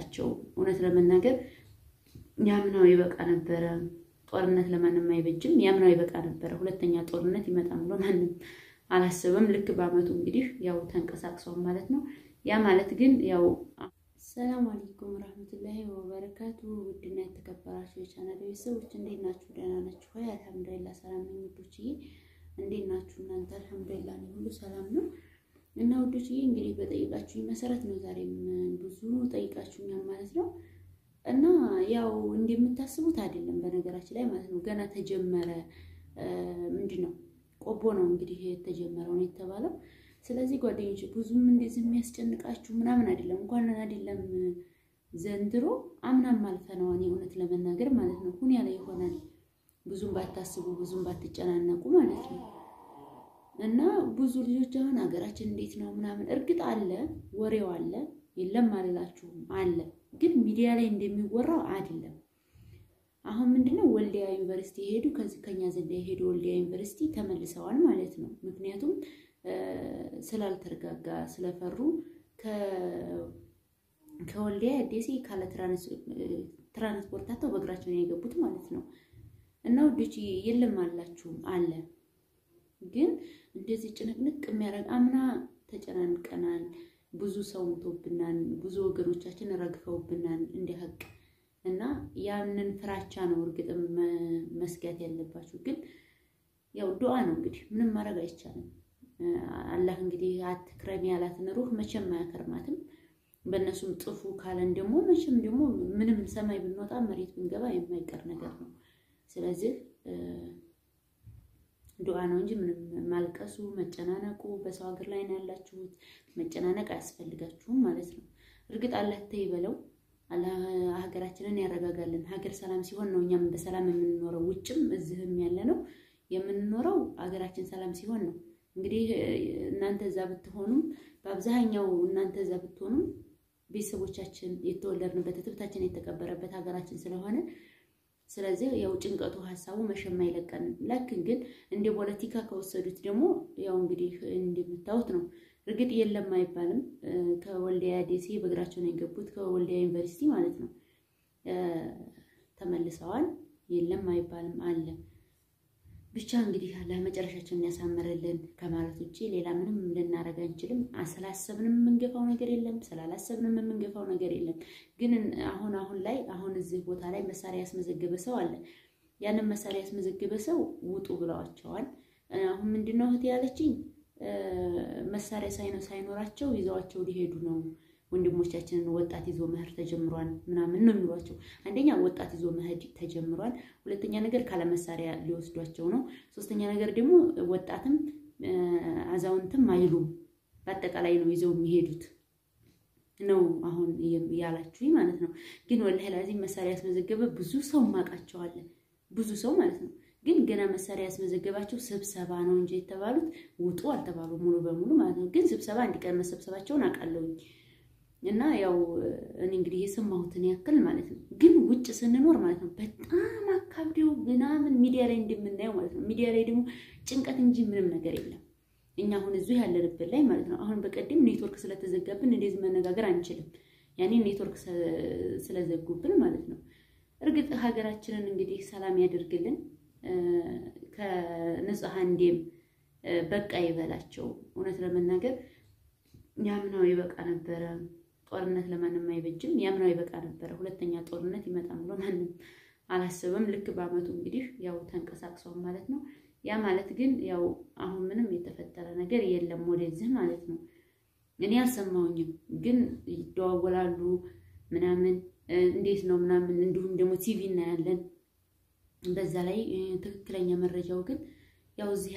አላቸው። እውነት ለመናገር ያምናው ይበቃ ነበረ። ጦርነት ለማንም አይበጅም። ያምናው ይበቃ ነበረ። ሁለተኛ ጦርነት ይመጣም ብሎ ማንም አላሰበም። ልክ በአመቱ እንግዲህ ያው ተንቀሳቅሰው ማለት ነው። ያ ማለት ግን ያው ሰላም አለይኩም ረህመቱላሂ ወበረካቱ። ውድና የተከበራችሁ የቻናል ቤተሰቦች እንዴት ናችሁ? ደህና ናችሁ ወይ? አልሐምዱሊላህ ሰላም ነኝ ውዶችዬ። እንዴት ናችሁ እናንተ? አልሐምዱሊላህ ሁሉ ሰላም ነው። እና ውዶችዬ እንግዲህ በጠይቃችሁኝ መሰረት ነው ዛሬም ብዙ ጠይቃችሁኛል ማለት ነው። እና ያው እንደምታስቡት አይደለም በነገራችን ላይ ማለት ነው። ገና ተጀመረ ምንድን ነው ቆቦ ነው እንግዲህ የተጀመረው ነው የተባለው። ስለዚህ ጓደኞች ብዙም እንደዚህ የሚያስጨንቃችሁ ምናምን አይደለም። እንኳን አይደለም ዘንድሮ አምናም አልፈነዋል። እውነት ለመናገር ማለት ነው ሁን ያለ ይሆናል። ብዙም ባታስቡ ብዙም ባትጨናነቁ ማለት ነው። እና ብዙ ልጆች አሁን ሀገራችን እንዴት ነው ምናምን እርግጥ አለ ወሬው አለ የለም አልላችሁም አለ፣ ግን ሚዲያ ላይ እንደሚወራው አይደለም። አሁን ምንድነው ወልዲያ ዩኒቨርሲቲ የሄዱ ከዚህ ከኛ ዘንድ የሄዱ ወልዲያ ዩኒቨርሲቲ ተመልሰዋል ማለት ነው። ምክንያቱም ስላልተረጋጋ ስለፈሩ ከወልዲያ ደሴ ካለ ትራንስፖርት አተው በእግራቸው የገቡት ማለት ነው። እና ውዶች የለም አላችሁም አለ፣ ግን እንደዚህ ጭንቅንቅ የሚያደርግ አምና ተጨናንቀናል። ብዙ ሰው ሞቶብናል። ብዙ ወገኖቻችን ረግፈውብናል እንደ ሀቅ እና ያንን ፍራቻ ነው እርግጥም መስጋት ያለባችሁ። ግን ያው ዱዓ ነው እንግዲህ ምንም ማድረግ አይቻልም። አላህ እንግዲህ አትክረሚ ያላትን ሩህ መቼም አያከርማትም። በእነሱም ጥፉ ካለን ደግሞ መቼም ደግሞ ምንም ሰማይ ብንወጣ መሬት ብንገባ የማይቀር ነገር ነው። ስለዚህ ዱዓ ነው እንጂ ምንም ማልቀሱ መጨናነቁ፣ በሰው ሀገር ላይ ነው ያላችሁት፣ መጨናነቅ አያስፈልጋችሁም ማለት ነው። እርግጥ አላህ ተይ በለው ሀገራችንን ያረጋጋልን። ሀገር ሰላም ሲሆን ነው እኛም በሰላም የምንኖረው። ውጭም እዚህም ያለ ነው የምንኖረው ሀገራችን ሰላም ሲሆን ነው። እንግዲህ እናንተ እዛ ብትሆኑም በአብዛኛው እናንተ እዛ ብትሆኑም ቤተሰቦቻችን የተወለድንበት እትብታችን የተቀበረበት ሀገራችን ስለሆነ ስለዚህ ያው ጭንቀቱ ሀሳቡ መሸማ አይለቀንም። ላክን ግን እንደ ፖለቲካ ከወሰዱት ደግሞ ያው እንግዲህ እንደምታዩት ነው። እርግጥ የለም አይባልም። ከወልዲያ ደሴ በእግራቸው ነው የገቡት ከወልዲያ ዩኒቨርሲቲ ማለት ነው። ተመልሰዋል። የለም አይባልም አለ። ብቻ እንግዲህ አላህ መጨረሻችንን ያሳምርልን ከማለት ውጭ ሌላ ምንም ልናደርግ አንችልም። ስላሰብንም የምንገፋው ነገር የለም፣ ስላላሰብንም የምንገፋው ነገር የለም። ግን አሁን አሁን ላይ አሁን እዚህ ቦታ ላይ መሳሪያ ያስመዘገበ ሰው አለ። ያንን መሳሪያ ያስመዘገበ ሰው ውጡ ብለዋቸዋል። አሁን ምንድን ነው እህት ያለችኝ መሳሪያ ሳይኖራቸው ይዘዋቸው ሊሄዱ ነው ወንድሞቻችንን ወጣት ይዞ መሄድ ተጀምሯል ምናምን ነው የሚሏቸው። አንደኛ ወጣት ይዞ መሄድ ተጀምሯል። ሁለተኛ ነገር ካለ መሳሪያ ሊወስዷቸው ነው። ሶስተኛ ነገር ደግሞ ወጣትም አዛውንትም አይሉም፣ በአጠቃላይ ነው ይዘው የሚሄዱት ነው አሁን ያላችሁኝ ማለት ነው። ግን ወላሂ ላዚም መሳሪያ ያስመዘገበ ብዙ ሰው ማቃቸዋለን፣ ብዙ ሰው ማለት ነው። ግን ገና መሳሪያ ያስመዘገባቸው ስብሰባ ነው እንጂ የተባሉት ውጡ አልተባሉ ሙሉ በሙሉ ማለት ነው። ግን ስብሰባ ቀን መሰብሰባቸውን አውቃለሁኝ። እና ያው እኔ እንግዲህ የሰማሁትን ያክል ማለት ነው። ግን ውጭ ስንኖር ማለት ነው በጣም አካብደው ምናምን ሚዲያ ላይ እንደምናየው ማለት ነው። ሚዲያ ላይ ደግሞ ጭንቀት እንጂ ምንም ነገር የለም። እኛ አሁን እዚሁ ያለንበት ላይ ማለት ነው። አሁን በቀደም ኔትወርክ ስለተዘጋብን እንደዚህ መነጋገር አንችልም። ያኔ ኔትወርክ ስለዘጉብን ማለት ነው። እርግጥ ሀገራችንን እንግዲህ ሰላም ያደርግልን፣ ከንጹሐን ደም በቃ ይበላቸው። እውነት ለመናገር ያምናው ይበቃ ነበረ። ጦርነት ለማንም አይበጅም። ያምናው ይበቃ ነበረ። ሁለተኛ ጦርነት ይመጣም ብሎ ማንም አላሰበም። ልክ በአመቱ እንግዲህ ያው ተንቀሳቅሰው ማለት ነው። ያ ማለት ግን ያው አሁን ምንም የተፈጠረ ነገር የለም ወደዚህ ማለት ነው። እኔ አልሰማሁኝም፣ ግን ይደዋወላሉ ምናምን እንዴት ነው ምናምን፣ እንዲሁም ደግሞ ቲቪ እናያለን። በዛ ላይ ትክክለኛ መረጃው ግን ያው እዚህ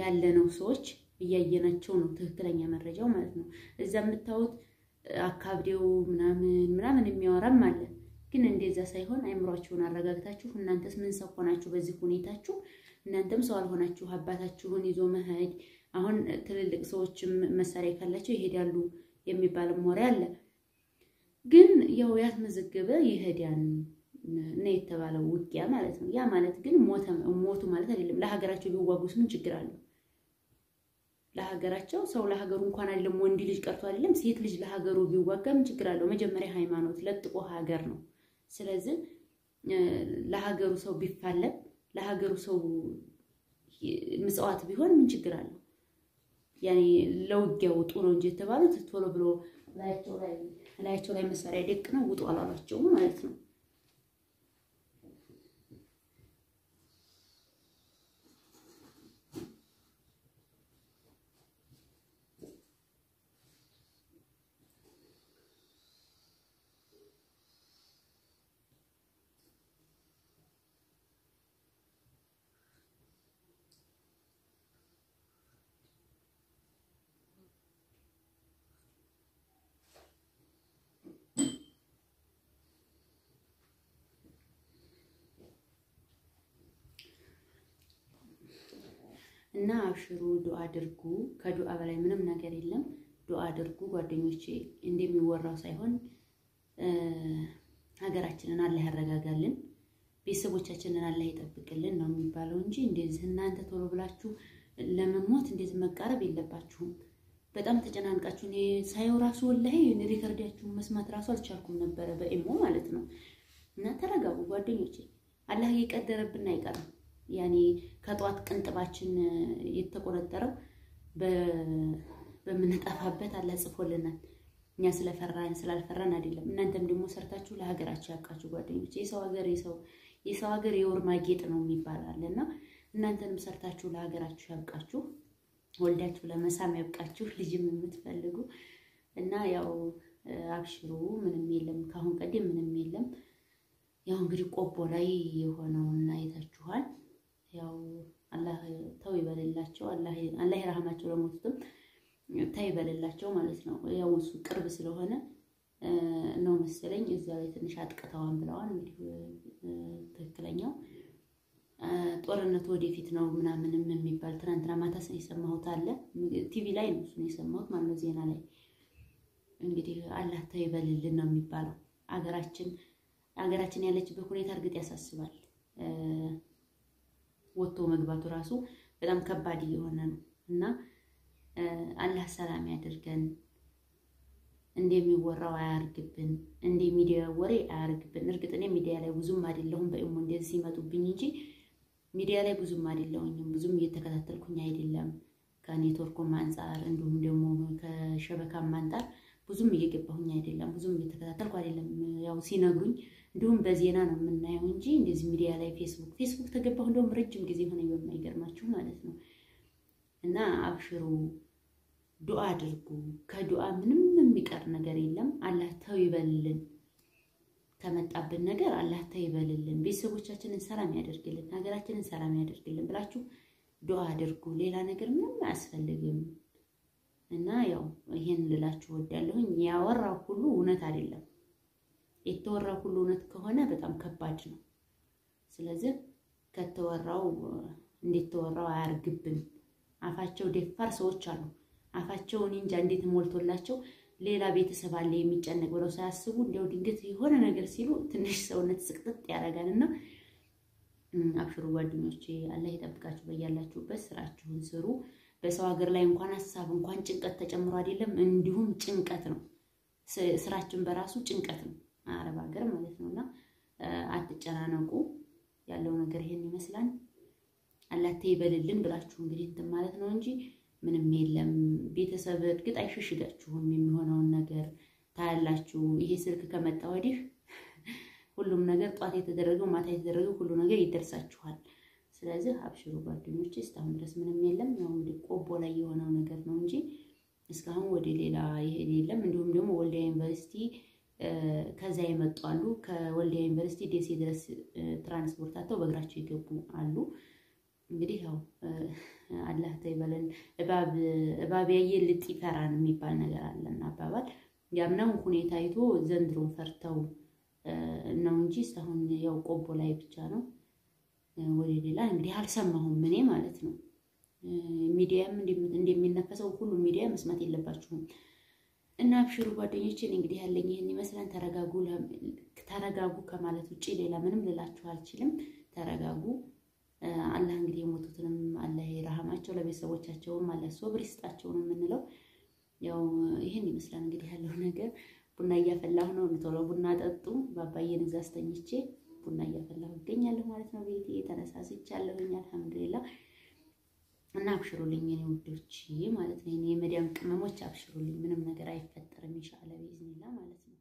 ያለነው ሰዎች እያየናቸው ነው። ትክክለኛ መረጃው ማለት ነው። እዛ የምታዩት አካብዴው ምናምን ምናምን የሚያወራም አለ። ግን እንደዛ ሳይሆን አይምሯችሁን አረጋግታችሁ እናንተስ ምን ሰው ሆናችሁ በዚህ ሁኔታችሁ እናንተም ሰው አልሆናችሁ አባታችሁን ይዞ መሄድ። አሁን ትልልቅ ሰዎችም መሳሪያ ካላቸው ይሄዳሉ የሚባልም ወሬ አለ። ግን ያው ያስመዘገበ ይሄዳል ነው የተባለው ውጊያ ማለት ነው። ያ ማለት ግን ሞቱ ማለት አይደለም። ለሀገራቸው ቢዋጉስ ምን ችግር አለው? ለሀገራቸው ሰው ለሀገሩ እንኳን አይደለም ወንድ ልጅ ቀርቶ አይደለም ሴት ልጅ ለሀገሩ ቢዋጋ ምን ችግር አለው? መጀመሪያ ሃይማኖት ለጥቆ ሀገር ነው። ስለዚህ ለሀገሩ ሰው ቢፋለም ለሀገሩ ሰው ምጽዋት ቢሆን ምን ችግር አለው? ያኔ ለውጊያ ውጡ ነው እንጂ የተባሉት ቶሎ ብሎ ላያቸው ላይ መሳሪያ ደቅ ነው ውጡ አላሏቸውም ማለት ነው። እና አብሽሩ፣ ዱአ አድርጉ። ከዱአ በላይ ምንም ነገር የለም። ዱአ አድርጉ ጓደኞቼ። እንደሚወራው ሳይሆን ሀገራችንን አላህ ያረጋጋልን፣ ቤተሰቦቻችንን አላህ ይጠብቅልን ነው የሚባለው እንጂ እንደዚህ እናንተ ቶሎ ብላችሁ ለመሞት እንደዚህ መቃረብ የለባችሁም። በጣም ተጨናንቃችሁ እኔ ሳየው ራሱ ወላሂ ሪከርዳችሁን መስማት ራሱ አልቻልኩም ነበረ በኢሞ ማለት ነው። እና ተረጋጉ ጓደኞቼ፣ አላህ እየቀደረብን አይቀርም። ያኔ ከጠዋት ቅንጥባችን የተቆረጠረው በምንጠፋበት አላህ ጽፎልናል። እኛ ስለፈራን ስላልፈራን አይደለም። እናንተም ደግሞ ሰርታችሁ ለሀገራችሁ ያብቃችሁ ጓደኞች። የሰው ሀገር የሰው ሀገር የወር ማጌጥ ነው የሚባላል እና እናንተንም ሰርታችሁ ለሀገራችሁ ያብቃችሁ፣ ወልዳችሁ ለመሳም ያብቃችሁ፣ ልጅም የምትፈልጉ እና ያው አብሽሩ፣ ምንም የለም ከአሁን ቀደም ምንም የለም። ያው እንግዲህ ቆቦ ላይ የሆነውን አይታችኋል። ያው አላህ ተው ይበልላቸው፣ አላህ ይረህማቸው። ለሞቱትም ተው ይበልላቸው ማለት ነው። ያው እሱ ቅርብ ስለሆነ ነው መሰለኝ እዛ ላይ ትንሽ አጥቅተዋን ብለዋል። እንግዲህ ትክክለኛው ጦርነቱ ወደፊት ነው ምናምንም የሚባል ትናንትና ማታ የሰማሁት አለ። ቲቪ ላይ ነው እሱን የሰማሁት ማለት ነው፣ ዜና ላይ እንግዲህ አላህ ተው ይበልልን ነው የሚባለው። አገራችን አገራችን ያለችበት ሁኔታ እርግጥ ያሳስባል። ወጥቶ መግባቱ ራሱ በጣም ከባድ እየሆነ ነው እና አላህ ሰላም ያደርገን። እንደሚወራው አያርግብን፣ እንደ ሚዲያ ወሬ አያርግብን። እርግጥ እኔ ሚዲያ ላይ ብዙም አይደለሁም፣ በኢሞ እንደዚህ ሲመጡብኝ እንጂ ሚዲያ ላይ ብዙም አይደለሁኝም። ብዙም እየተከታተልኩኝ አይደለም ከኔትወርኩም አንጻር እንዲሁም ደግሞ ከ شبكة ም አንጻር ብዙም እየገባሁኝ አይደለም። ብዙም እየተከታተልኩ አይደለም። ያው ሲነግሩኝ እንዲሁም በዜና ነው የምናየው እንጂ እንደዚህ ሚዲያ ላይ ፌስቡክ ፌስቡክ ተገባሁ እንደውም ረጅም ጊዜ ሆነ የማይገርማችሁ ማለት ነው። እና አብሽሩ፣ ዱአ አድርጉ። ከዱአ ምንም የሚቀር ነገር የለም። አላህ ተው ይበልልን፣ ከመጣብን ነገር አላህ ተው ይበልልን፣ ቤተሰቦቻችንን ሰላም ያደርግልን፣ ሀገራችንን ሰላም ያደርግልን ብላችሁ ዱአ አድርጉ። ሌላ ነገር ምንም አያስፈልግም። እና ያው ይሄን ልላችሁ ወዳለሁኝ። ያወራው ሁሉ እውነት አይደለም። የተወራው ሁሉ እውነት ከሆነ በጣም ከባድ ነው። ስለዚህ ከተወራው እንዴት ተወራው አያርግብን። አፋቸው ደፋር ሰዎች አሉ። አፋቸውን እንጃ እንዴት ሞልቶላቸው ሌላ ቤተሰብ አለ የሚጨነቅ ብለው ሳያስቡ እንዲያው ድንገት የሆነ ነገር ሲሉ ትንሽ ሰውነት ስቅጥጥ ያደርጋል እና አብሽሩ ጓደኞቼ፣ አላህ ይጠብቃችሁ። በያላችሁበት ስራችሁን ስሩ። በሰው ሀገር ላይ እንኳን ሀሳብ እንኳን ጭንቀት ተጨምሮ አይደለም እንዲሁም ጭንቀት ነው። ስራችን በራሱ ጭንቀት ነው፣ አረብ ሀገር ማለት ነው። እና አትጨናነቁ። ያለው ነገር ይሄን ይመስላል። አላህ ይበልልን ብላችሁ እንግዲህ እንትን ማለት ነው እንጂ ምንም የለም። ቤተሰብ እርግጥ አይሸሽጋችሁም፣ የሚሆነውን ነገር ታያላችሁ። ይሄ ስልክ ከመጣ ወዲህ ሁሉም ነገር ጧት የተደረገው ማታ የተደረገው ሁሉ ነገር ይደርሳችኋል። ስለዚህ አብሽሩ ጓደኞች፣ እስካሁን ድረስ ምንም የለም። ያው እንግዲህ ቆቦ ላይ የሆነው ነገር ነው እንጂ እስካሁን ወደ ሌላ ይሄድ የለም። እንዲሁም ደግሞ ወልዲያ ዩኒቨርሲቲ ከዛ የመጡ አሉ። ከወልዲያ ዩኒቨርሲቲ ደሴ ድረስ ትራንስፖርት አጥተው በእግራቸው የገቡ አሉ። እንግዲህ ያው አላህ ተይበለን። እባብ ያየ ልጥ ይፈራን የሚባል ነገር አለን አባባል። ያምናውን ሁኔታ አይቶ ዘንድሮን ፈርተው ነው እንጂ እስካሁን ያው ቆቦ ላይ ብቻ ነው። ወደ ሌላ እንግዲህ አልሰማሁም እኔ ማለት ነው። ሚዲያም እንደሚነፈሰው ሁሉ ሚዲያ መስማት የለባችሁም። እና አብሽሩ ጓደኞችን እንግዲህ ያለኝ ይህን ይመስላል። ተረጋጉ። ከማለት ውጭ ሌላ ምንም ልላችሁ አልችልም። ተረጋጉ። አላህ እንግዲህ የሞቱትንም አላህ ይረሃማቸው፣ ለቤተሰቦቻቸውም አላህ ሶብር ይስጣቸው ነው የምንለው። ያው ይህን ይመስላል እንግዲህ ያለው ነገር። ቡና እያፈላሁ ነው። ቶሎ ቡና ጠጡ። ባባዬን እዛ አስተኝቼ ቡና እያፈላሁ እገኛለሁ ማለት ነው። ቤቴ ተነሳስቻለሁኝ። አልሐምዱሊላ እና አብሽሩልኝ የኔ ውዶች ማለት ነው። የመዲያም ቅመሞች አብሽሩልኝ። ምንም ነገር አይፈጠርም ኢንሻአላህ ቢዝኒላ ማለት ነው።